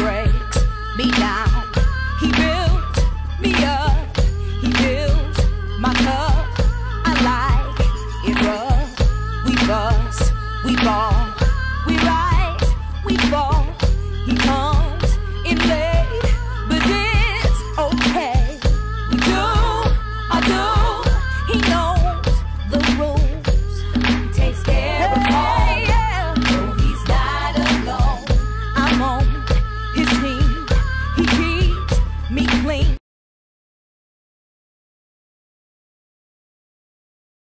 breaks me down. He builds me up. He fills my cup. I like it rough. We bust, we fall.